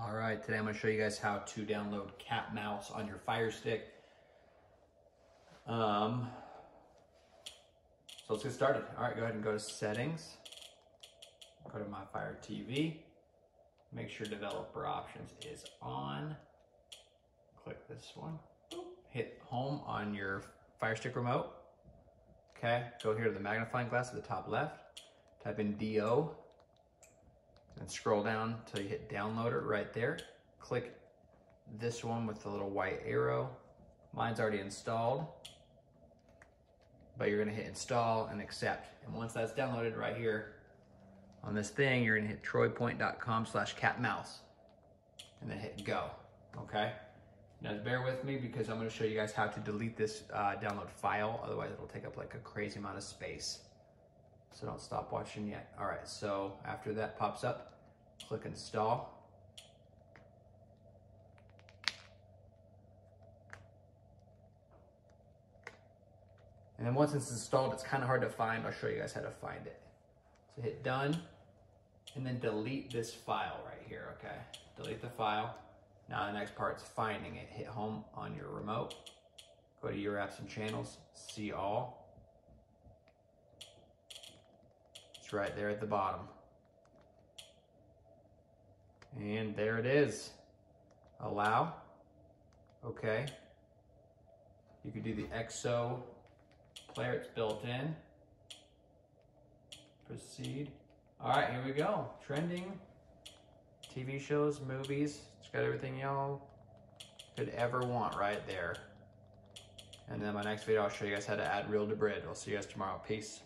All right, today I'm gonna show you guys how to download Cat Mouse on your Fire Stick. Um, so let's get started. All right, go ahead and go to settings. Go to my Fire TV. Make sure developer options is on. Click this one. Hit home on your Fire Stick remote. Okay, go here to the magnifying glass at the top left. Type in DO and scroll down until you hit downloader right there. Click this one with the little white arrow. Mine's already installed, but you're gonna hit install and accept. And once that's downloaded right here on this thing, you're gonna hit troypoint.com slash catmouse and then hit go, okay? Now bear with me because I'm gonna show you guys how to delete this uh, download file. Otherwise it'll take up like a crazy amount of space. So don't stop watching yet. All right, so after that pops up, click install. And then once it's installed, it's kind of hard to find. I'll show you guys how to find it. So hit done, and then delete this file right here, okay? Delete the file. Now the next part is finding it. Hit home on your remote. Go to your apps and channels, see all. Right there at the bottom. And there it is. Allow. Okay. You could do the EXO player, it's built in. Proceed. All right, here we go. Trending. TV shows, movies. It's got everything y'all could ever want right there. And then my next video, I'll show you guys how to add Real-Debrid. I'll see you guys tomorrow. Peace.